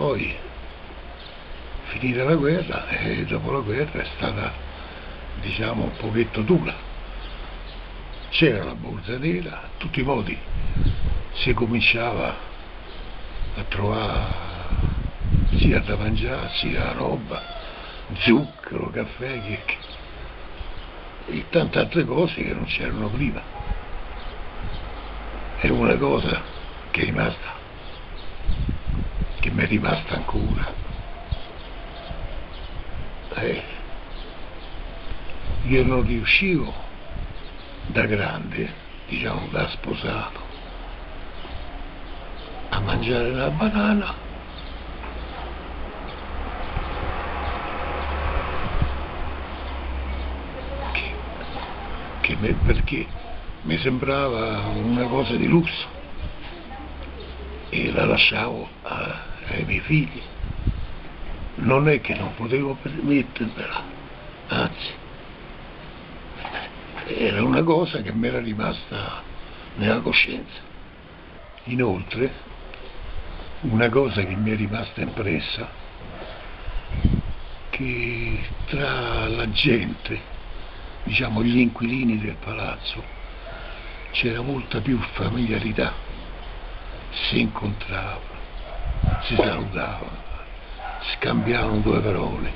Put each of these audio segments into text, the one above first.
Poi, finita la guerra, e dopo la guerra è stata, diciamo, un pochetto dura. C'era la borsa nera, a tutti i modi si cominciava a trovare sia da mangiare, sia roba, zucchero, caffè, che, e tante altre cose che non c'erano prima. È una cosa che è rimasta, rimasta ancora. Eh, io non riuscivo da grande, diciamo da sposato, a mangiare la banana che, perché mi sembrava una cosa di lusso e la lasciavo a, ai miei figli. Non è che non potevo permettermela, anzi, era una cosa che mi era rimasta nella coscienza. Inoltre, una cosa che mi è rimasta impressa, che tra la gente, diciamo gli inquilini del palazzo, c'era molta più familiarità, si incontravano, si salutavano, scambiavano due parole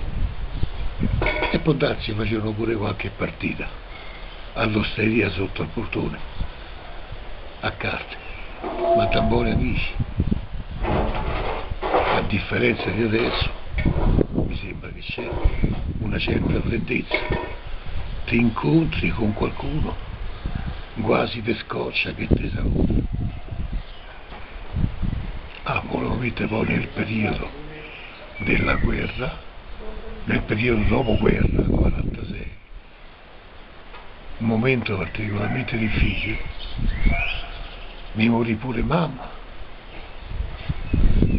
e può darsi facevano pure qualche partita all'osteria sotto al portone, a carte, ma da buoni amici. A differenza di adesso, mi sembra che c'è una certa freddezza. Ti incontri con qualcuno, quasi ti scoccia che ti saluta. Volevo mettere poi nel periodo della guerra, nel periodo dopo guerra, 46, un momento particolarmente difficile, mi morì pure mamma.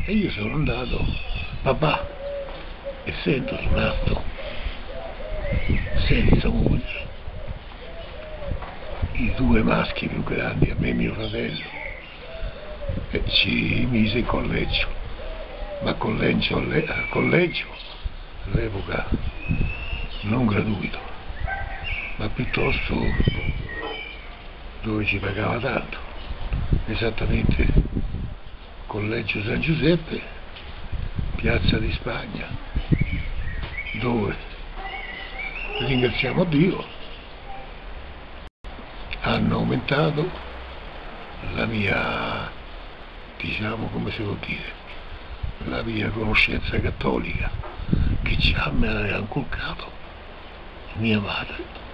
E io sono andato, papà, essendo rimasto senza moglie, i due maschi più grandi, a me e mio fratello, ci mise in collegio, ma collegio, collegio all'epoca non gratuito, ma piuttosto dove ci pagava tanto, esattamente Collegio San Giuseppe, Piazza di Spagna, dove ringraziamo Dio hanno aumentato la mia, diciamo come si può dire, la mia conoscenza cattolica che ci ha, me l'aveva inculcato mia madre.